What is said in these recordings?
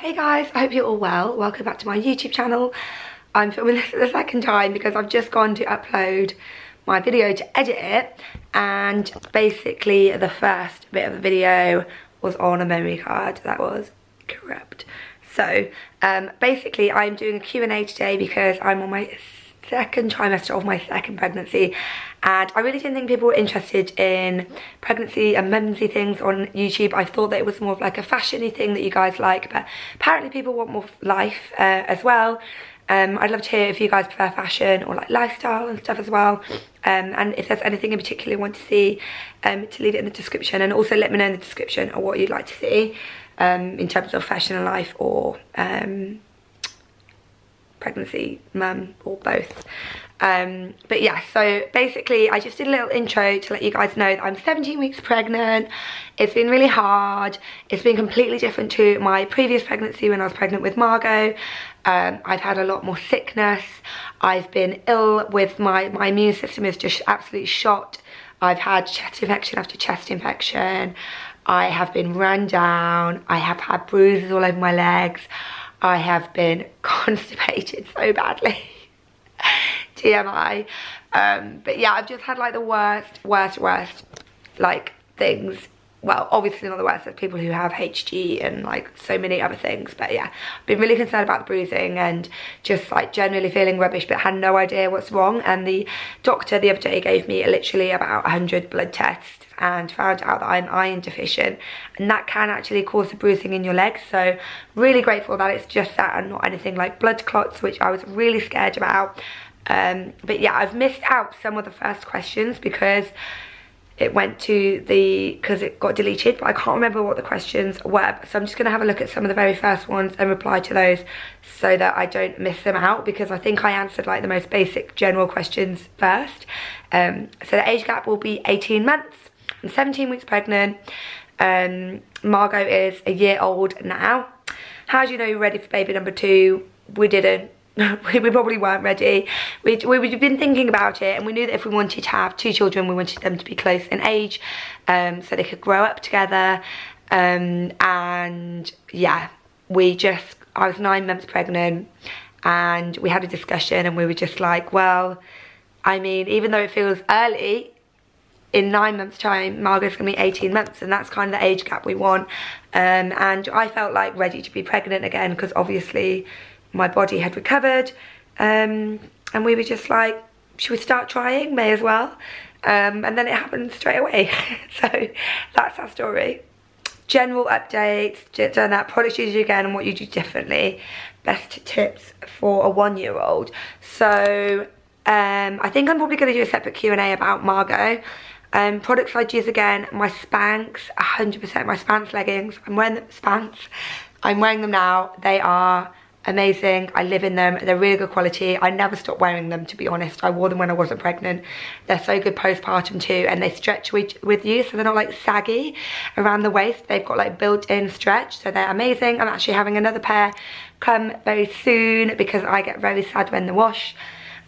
Hey guys, I hope you're all well. Welcome back to my YouTube channel. I'm filming this for the second time because I've just gone to upload my video to edit it and basically the first bit of the video was on a memory card that was corrupt. So um, basically I'm doing a Q&A today because I'm on my second trimester of my second pregnancy and I really didn't think people were interested in pregnancy and mumsy things on YouTube. I thought that it was more of like a fashiony thing that you guys like but apparently people want more life uh, as well. Um, I'd love to hear if you guys prefer fashion or like lifestyle and stuff as well. Um, and if there's anything in particular you want to see, um, to leave it in the description. And also let me know in the description of what you'd like to see um, in terms of fashion and life or um, pregnancy, mum, or both. Um, but yeah, so basically I just did a little intro to let you guys know that I'm 17 weeks pregnant. It's been really hard. It's been completely different to my previous pregnancy when I was pregnant with Margot. Um, I've had a lot more sickness. I've been ill with my, my immune system is just absolutely shot. I've had chest infection after chest infection. I have been run down. I have had bruises all over my legs. I have been constipated so badly. TMI. Um, but yeah, I've just had like the worst, worst, worst like things. Well, obviously not the worst, there's people who have HG and like so many other things. But yeah, I've been really concerned about the bruising and just like generally feeling rubbish, but had no idea what's wrong. And the doctor the other day gave me literally about 100 blood tests and found out that I'm iron deficient and that can actually cause the bruising in your legs so really grateful that it's just that and not anything like blood clots which I was really scared about um, but yeah I've missed out some of the first questions because it went to the because it got deleted but I can't remember what the questions were so I'm just gonna have a look at some of the very first ones and reply to those so that I don't miss them out because I think I answered like the most basic general questions first um, so the age gap will be 18 months I'm 17 weeks pregnant. Um, Margot is a year old now. How do you know you're ready for baby number two? We didn't. we probably weren't ready. We, we, we've been thinking about it and we knew that if we wanted to have two children, we wanted them to be close in age um, so they could grow up together. Um, and yeah, we just, I was nine months pregnant and we had a discussion and we were just like, well, I mean, even though it feels early, in nine months time Margot's gonna be 18 months and that's kind of the age gap we want um, and I felt like ready to be pregnant again because obviously my body had recovered um, and we were just like should we start trying? May as well. Um, and then it happened straight away. So that's our story. General updates done that. Product usage again and what you do differently. Best tips for a one-year-old. So um, I think I'm probably going to do a separate Q&A about Margot. Um, products I'd use again, my Spanx, 100% my Spanx leggings. I'm wearing Spanx. I'm wearing them now. They are amazing. I live in them. They're really good quality. I never stop wearing them, to be honest. I wore them when I wasn't pregnant. They're so good postpartum too, and they stretch with, you, so they're not like saggy around the waist. They've got like built-in stretch, so they're amazing. I'm actually having another pair come very soon because I get very sad when they wash.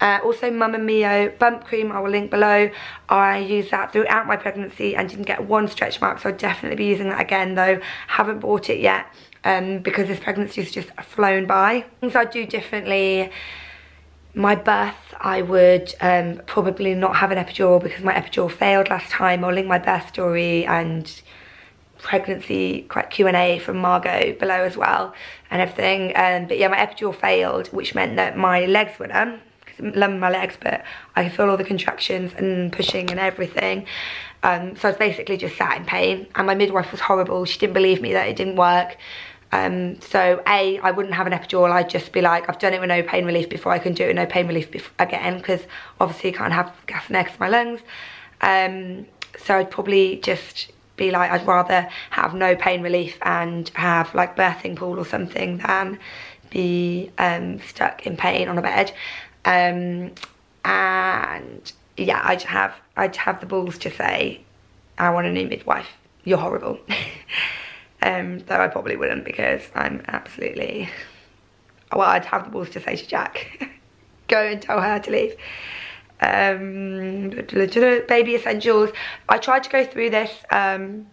Uh, also Mama Mio bump cream, I will link below. I used that throughout my pregnancy and didn't get one stretch mark, so I'll definitely be using that again though. Haven't bought it yet um, because this pregnancy has just flown by. Things I'd do differently, my birth I would um, probably not have an epidural because my epidural failed last time. I'll link my birth story and pregnancy quite Q&A from Margot below as well and everything. Um, but yeah, my epidural failed, which meant that my legs were numb lumb my legs, but I could feel all the contractions and pushing and everything. Um, so I was basically just sat in pain and my midwife was horrible. She didn't believe me that it didn't work. Um, so A, I wouldn't have an epidural. I'd just be like, I've done it with no pain relief before. I can do it with no pain relief again because obviously you can't have gas and eggs in my lungs. Um, so I'd probably just be like, I'd rather have no pain relief and have like birthing pool or something than be um, stuck in pain on a bed. Um, and yeah, I'd have, I'd have the balls to say, I want a new midwife. You're horrible. um, though I probably wouldn't because I'm absolutely, well, I'd have the balls to say to Jack, go and tell her to leave. Um, baby essentials. I tried to go through this um,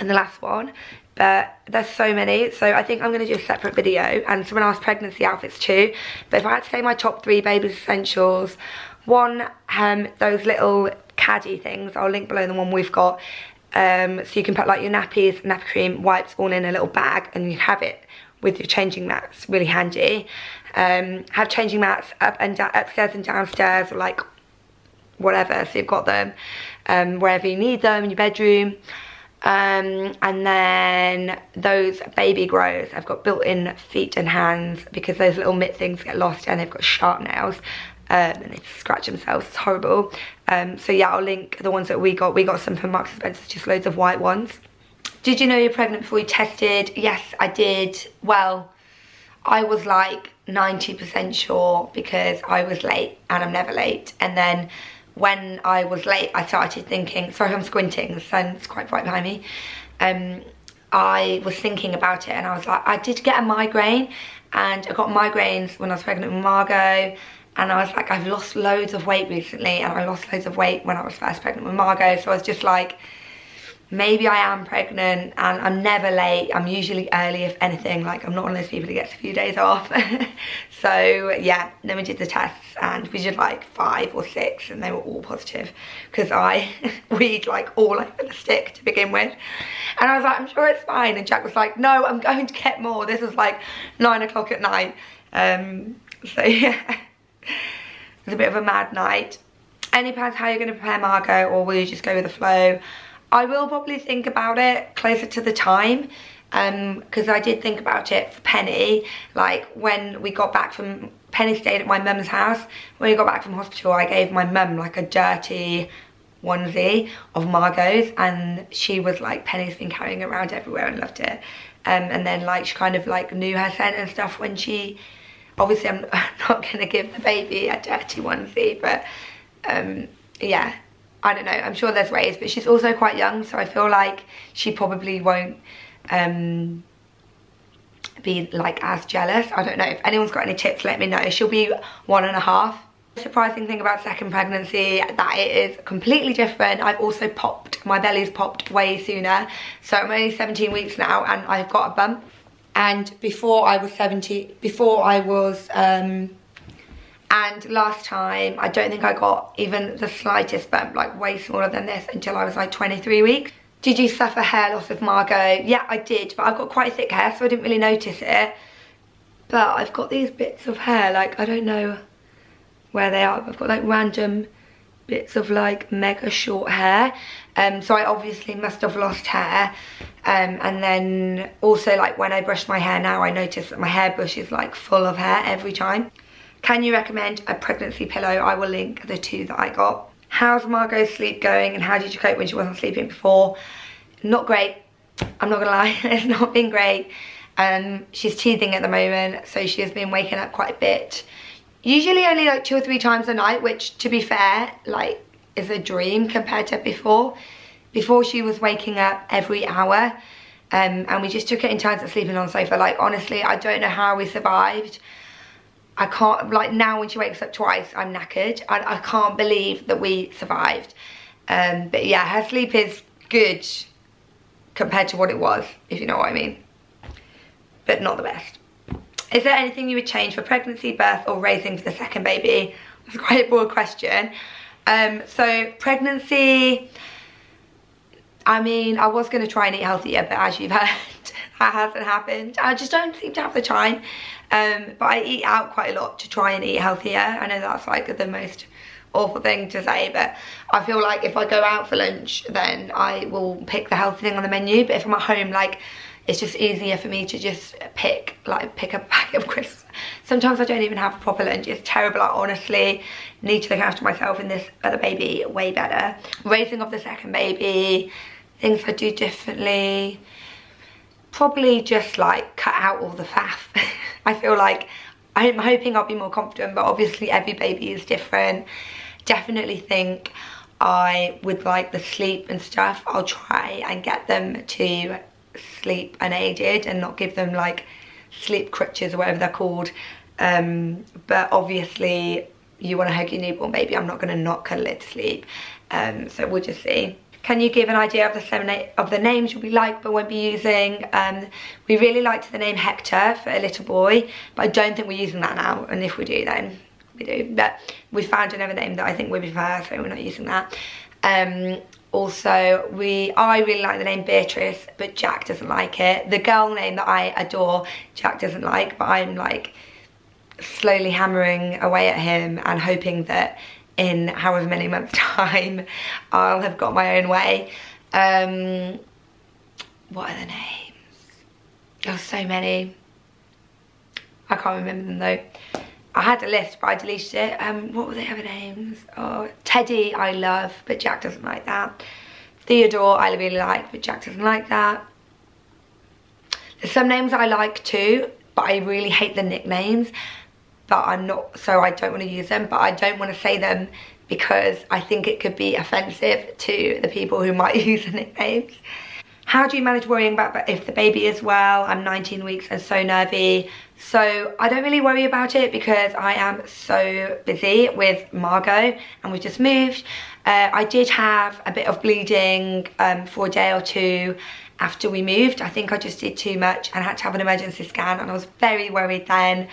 in the last one but there's so many so I think I'm going to do a separate video and someone asked pregnancy outfits too but if I had to say my top three baby essentials one um those little caddy things I'll link below the one we've got um, so you can put like your nappies nappy cream wipes all in a little bag and you have it with your changing mats really handy. Um, have changing mats up and down upstairs and downstairs or like whatever. So you've got them um, wherever you need them in your bedroom. Um, and then those baby grows I've got built-in feet and hands because those little mitt things get lost and they've got sharp nails um, and they scratch themselves. It's horrible. Um, so yeah I'll link the ones that we got. We got some from Marks & Spencer just loads of white ones. Did you know you're pregnant before you tested? Yes I did. Well I was like 90% sure because I was late and I'm never late. And then when I was late, I started thinking, sorry I'm squinting, the sun's quite bright behind me. Um, I was thinking about it and I was like, I did get a migraine and I got migraines when I was pregnant with Margot and I was like, I've lost loads of weight recently and I lost loads of weight when I was first pregnant with Margot. So I was just like, maybe I am pregnant and I'm never late. I'm usually early if anything, like I'm not one of those people who gets a few days off. so yeah, then we did the tests and we did like five or six and they were all positive because I weed like all over the stick to begin with. And I was like, I'm sure it's fine. And Jack was like, no, I'm going to get more. This was like nine o'clock at night. Um, so yeah, it was a bit of a mad night. Any plans how you're going to prepare Margot or will you just go with the flow? I will probably think about it closer to the time because um, I did think about it for Penny like when we got back from Penny stayed at my mum's house when we got back from hospital I gave my mum like a dirty onesie of Margot's and she was like Penny's been carrying around everywhere and loved it um, and then like she kind of like knew her scent and stuff when she obviously I'm not gonna give the baby a dirty onesie but um, yeah I don't know, I'm sure there's ways, but she's also quite young, so I feel like she probably won't um, be like as jealous. I don't know, if anyone's got any tips, let me know. She'll be one and a half. surprising thing about second pregnancy, that it is completely different. I've also popped, my belly's popped way sooner. So I'm only 17 weeks now and I've got a bump. And before I was 70, before I was, um, and last time I don't think I got even the slightest bump like way smaller than this until I was like 23 weeks. Did you suffer hair loss with Margot? Yeah I did but I've got quite thick hair so I didn't really notice it. But I've got these bits of hair like I don't know where they are I've got like random bits of like mega short hair. Um so I obviously must have lost hair um and then also like when I brush my hair now I notice that my hairbrush is like full of hair every time can you recommend a pregnancy pillow? I will link the two that I got. How's Margot's sleep going and how did you cope when she wasn't sleeping before? Not great. I'm not gonna lie, it's not been great. Um, she's teething at the moment, so she has been waking up quite a bit. Usually only like two or three times a night, which to be fair, like is a dream compared to before. Before she was waking up every hour um, and we just took it in turns of sleeping on the sofa. Like honestly, I don't know how we survived. I can't, like now when she wakes up twice, I'm knackered. I, I can't believe that we survived. Um, but yeah, her sleep is good compared to what it was, if you know what I mean. But not the best. Is there anything you would change for pregnancy, birth or raising for the second baby? That's quite a broad question. Um, so pregnancy, I mean, I was going to try and eat healthier, but as you've heard, that hasn't happened. I just don't seem to have the time. Um, but I eat out quite a lot to try and eat healthier. I know that's like the most awful thing to say, but I feel like if I go out for lunch, then I will pick the healthy thing on the menu. But if I'm at home, like, it's just easier for me to just pick, like, pick a packet of crisps. Sometimes I don't even have a proper lunch. It's terrible. I honestly need to look after myself and this other baby way better. Raising of the second baby, things I do differently probably just like cut out all the faff. I feel like I'm hoping I'll be more confident, but obviously every baby is different. Definitely think I, would like the sleep and stuff, I'll try and get them to sleep unaided and not give them like sleep crutches or whatever they're called. Um, but obviously you want to hug your newborn baby, I'm not going to not cuddle it to sleep. Um, so we'll just see. Can you give an idea of the seven of the names you'll be like but won't be using? Um, we really liked the name Hector for a little boy, but I don't think we're using that now. And if we do, then we do. But we found another name that I think we prefer, so we're not using that. Um, also, we I really like the name Beatrice, but Jack doesn't like it. The girl name that I adore, Jack doesn't like, but I'm like slowly hammering away at him and hoping that in however many months time I'll have got my own way. Um, what are the names? There's so many. I can't remember them though. I had a list but I deleted it. Um, what were the other names? Oh, Teddy I love but Jack doesn't like that. Theodore I really like but Jack doesn't like that. There's some names I like too but I really hate the nicknames but I'm not so I don't want to use them but I don't want to say them because I think it could be offensive to the people who might use the nicknames. How do you manage worrying about if the baby is well? I'm 19 weeks and so nervy. So I don't really worry about it because I am so busy with Margot and we just moved. Uh, I did have a bit of bleeding um, for a day or two after we moved. I think I just did too much and had to have an emergency scan and I was very worried then.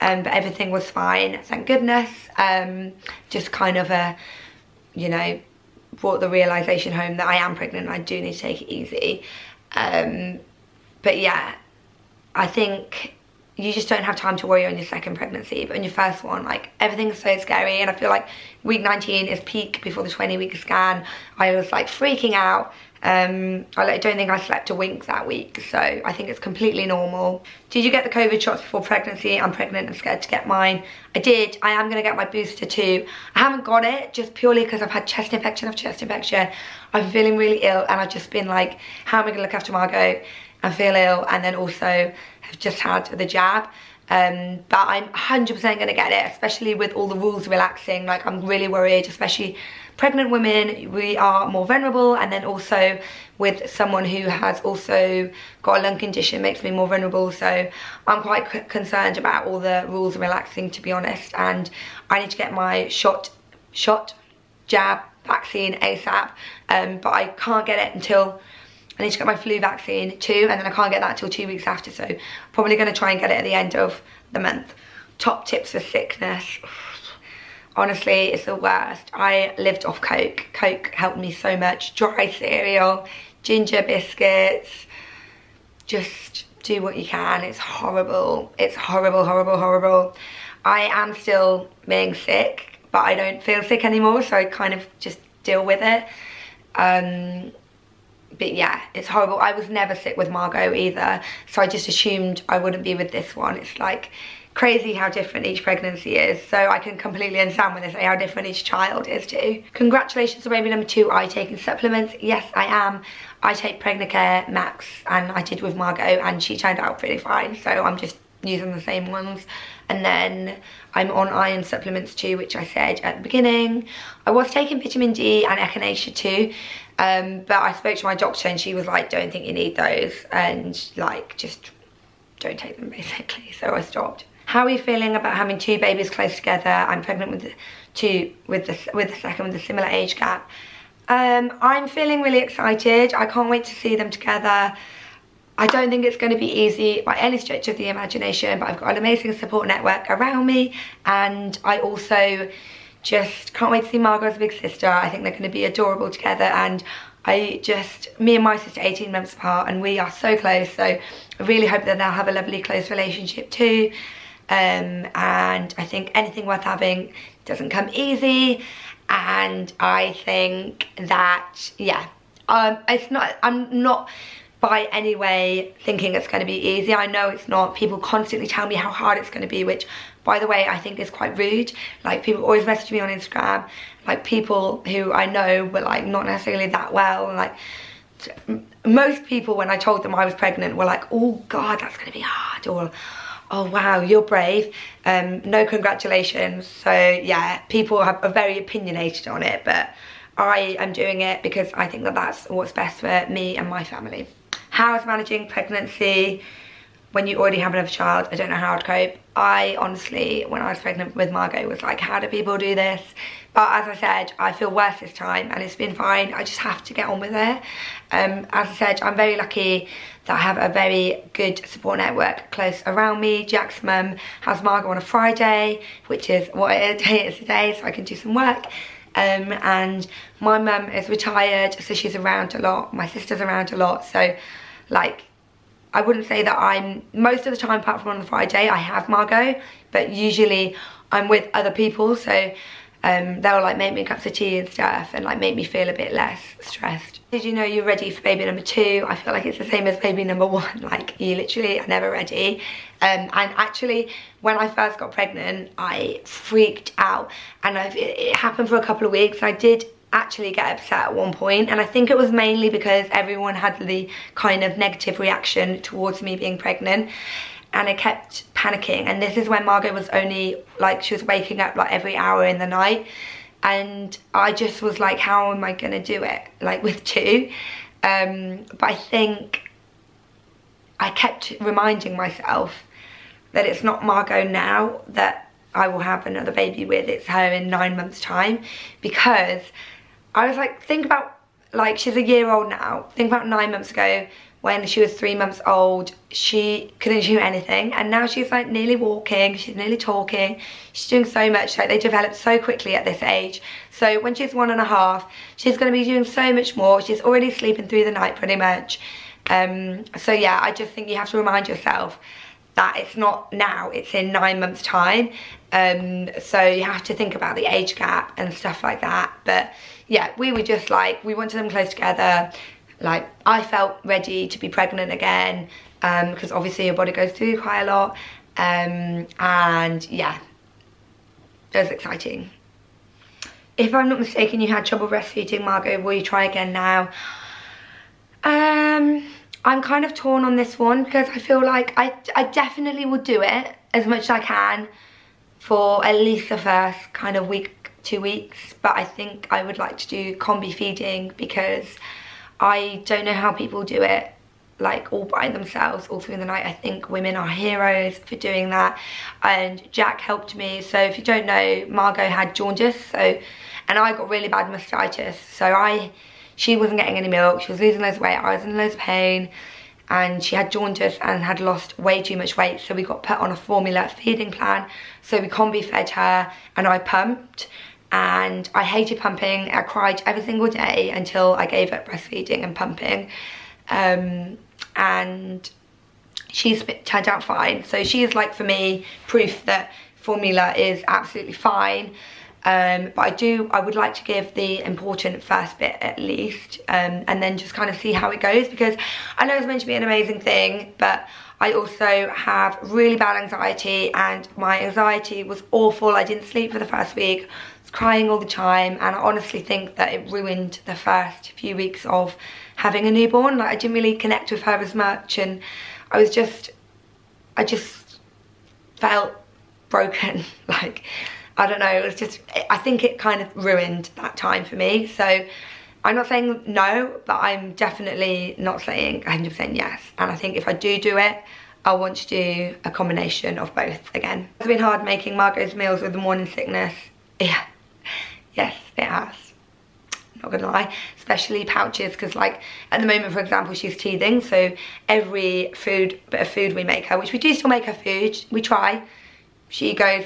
Um, but everything was fine, thank goodness. Um, just kind of a, you know, brought the realization home that I am pregnant I do need to take it easy. Um, but yeah, I think you just don't have time to worry on your second pregnancy but on your first one like everything's so scary and I feel like week 19 is peak before the 20 week scan I was like freaking out um, I don't think I slept a wink that week so I think it's completely normal. Did you get the COVID shots before pregnancy? I'm pregnant and scared to get mine. I did. I am gonna get my booster too. I haven't got it just purely because I've had chest infection after chest infection. I'm feeling really ill and I've just been like how am I gonna look after Margot and feel ill? And then also have just had the jab. Um, but I'm 100% going to get it, especially with all the rules relaxing. Like, I'm really worried, especially pregnant women, we are more vulnerable. And then also with someone who has also got a lung condition makes me more vulnerable. So I'm quite concerned about all the rules relaxing, to be honest. And I need to get my shot, shot, jab, vaccine ASAP. Um, but I can't get it until I need to get my flu vaccine too and then I can't get that till two weeks after so probably going to try and get it at the end of the month. Top tips for sickness. Honestly, it's the worst. I lived off Coke. Coke helped me so much. Dry cereal, ginger biscuits. Just do what you can. It's horrible. It's horrible, horrible, horrible. I am still being sick, but I don't feel sick anymore, so I kind of just deal with it. Um, but yeah, it's horrible. I was never sick with Margot either, so I just assumed I wouldn't be with this one. It's like crazy how different each pregnancy is, so I can completely understand when they say how different each child is too. Congratulations on baby number two. Are you taking supplements? Yes, I am. I take Pregnacare Max, and I did with Margot, and she turned out pretty fine, so I'm just using the same ones. And then I'm on iron supplements too, which I said at the beginning. I was taking vitamin D and echinacea too, um, but I spoke to my doctor and she was like, don't think you need those and like just don't take them basically. So I stopped. How are you feeling about having two babies close together? I'm pregnant with two with the with the second with a similar age gap. Um, I'm feeling really excited. I can't wait to see them together. I don't think it's going to be easy by any stretch of the imagination, but I've got an amazing support network around me and I also just can't wait to see Margot's big sister. I think they're going to be adorable together and I just, me and my sister 18 months apart and we are so close so I really hope that they'll have a lovely close relationship too um, and I think anything worth having doesn't come easy and I think that, yeah, um, it's not, I'm not by any way thinking it's going to be easy. I know it's not. People constantly tell me how hard it's going to be, which by the way, I think is quite rude. Like people always message me on Instagram, like people who I know were like not necessarily that well. Like most people when I told them I was pregnant were like, oh God, that's gonna be hard. Or, oh wow, you're brave. Um, no congratulations. So yeah, people have, are very opinionated on it, but I am doing it because I think that that's what's best for me and my family. How is managing pregnancy when you already have another child, I don't know how I'd cope. I honestly, when I was pregnant with Margot, was like, how do people do this? But as I said, I feel worse this time and it's been fine. I just have to get on with it. Um, as I said, I'm very lucky that I have a very good support network close around me. Jack's mum has Margot on a Friday, which is what it is today, so I can do some work. Um, and my mum is retired, so she's around a lot. My sister's around a lot, so like I wouldn't say that I'm, most of the time apart from on the Friday, I have Margot, but usually I'm with other people, so um, they'll like make me cups of tea and stuff and like make me feel a bit less stressed. Did you know you're ready for baby number two? I feel like it's the same as baby number one, like you literally are never ready. Um, and actually, when I first got pregnant, I freaked out and I've, it, it happened for a couple of weeks. I did actually get upset at one point and I think it was mainly because everyone had the kind of negative reaction towards me being pregnant and I kept panicking. And this is when Margot was only like she was waking up like every hour in the night and I just was like how am I gonna do it? like with two um, but I think I kept reminding myself that it's not Margot now that I will have another baby with it's her in nine months time because I was like, think about, like, she's a year old now. Think about nine months ago when she was three months old, she couldn't do anything. And now she's like nearly walking, she's nearly talking. She's doing so much, like they develop so quickly at this age. So when she's one and a half, she's gonna be doing so much more. She's already sleeping through the night pretty much. Um, so yeah, I just think you have to remind yourself that it's not now, it's in nine months time. Um, so you have to think about the age gap and stuff like that. But yeah, we were just like, we wanted them close together. Like, I felt ready to be pregnant again because um, obviously your body goes through quite a lot. Um, and yeah, it was exciting. If I'm not mistaken, you had trouble breastfeeding, Margot. Will you try again now? Um, I'm kind of torn on this one because I feel like I, I definitely will do it as much as I can for at least the first kind of week two weeks but I think I would like to do combi feeding because I don't know how people do it like all by themselves all through the night. I think women are heroes for doing that. And Jack helped me. So if you don't know, Margot had jaundice so and I got really bad mastitis. So I, she wasn't getting any milk, she was losing loads of weight, I was in loads of pain. And she had jaundice and had lost way too much weight. So we got put on a formula feeding plan. So we combi fed her and I pumped and I hated pumping. I cried every single day until I gave up breastfeeding and pumping. Um, and she's turned out fine. So she is like for me proof that formula is absolutely fine. Um, but I do, I would like to give the important first bit at least um, and then just kind of see how it goes because I know it's meant to be an amazing thing but I also have really bad anxiety and my anxiety was awful. I didn't sleep for the first week crying all the time and I honestly think that it ruined the first few weeks of having a newborn. Like I didn't really connect with her as much and I was just, I just felt broken. like, I don't know, it was just, I think it kind of ruined that time for me. So I'm not saying no, but I'm definitely not saying 100% yes. And I think if I do do it, I want to do a combination of both again. It's been hard making Margot's meals with the morning sickness. Yeah, Yes, it has. Not gonna lie, especially pouches, because like at the moment, for example, she's teething, so every food, bit of food we make her, which we do still make her food, we try, she goes,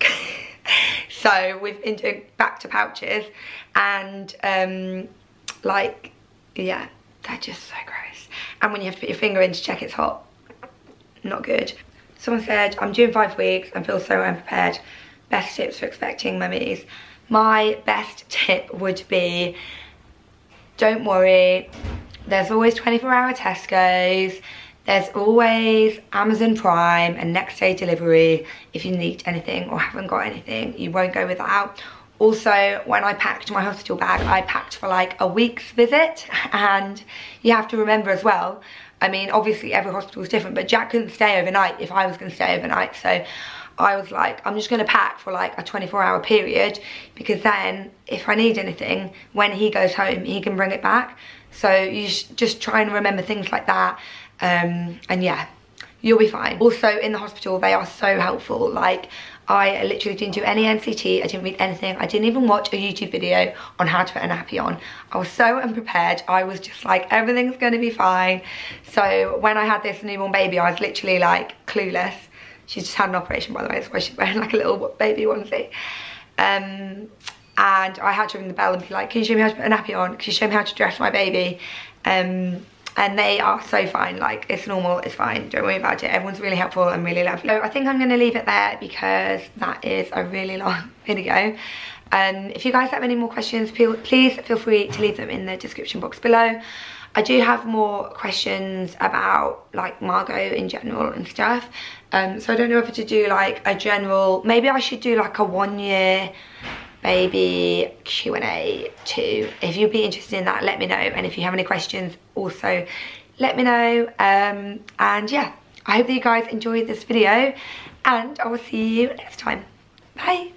so we've been doing back to pouches, and um, like, yeah, they're just so gross. And when you have to put your finger in to check it's hot, not good. Someone said, I'm due in five weeks and feel so unprepared best tips for expecting mummies. My best tip would be, don't worry, there's always 24 hour Tesco's, there's always Amazon Prime and next day delivery if you need anything or haven't got anything, you won't go without. Also, when I packed my hospital bag, I packed for like a week's visit and you have to remember as well, I mean, obviously every hospital is different, but Jack couldn't stay overnight if I was gonna stay overnight. So I was like, I'm just gonna pack for like a 24 hour period because then if I need anything, when he goes home, he can bring it back. So you just try and remember things like that. Um, and yeah, you'll be fine. Also in the hospital, they are so helpful. Like I literally didn't do any NCT, I didn't read anything. I didn't even watch a YouTube video on how to put a nappy on. I was so unprepared. I was just like, everything's gonna be fine. So when I had this newborn baby, I was literally like clueless. She's just had an operation by the way, that's why she's wearing like a little baby onesie. Um, and I had to ring the bell and be like, can you show me how to put a nappy on? Can you show me how to dress my baby? Um, and they are so fine like it's normal it's fine don't worry about it everyone's really helpful and really lovely so i think i'm going to leave it there because that is a really long video um if you guys have any more questions please feel free to leave them in the description box below I do have more questions about like Margot in general and stuff. Um, so I don't know if to do like a general, maybe I should do like a one year baby Q&A too. If you'd be interested in that, let me know. And if you have any questions, also let me know. Um, and yeah, I hope that you guys enjoyed this video and I will see you next time. Bye.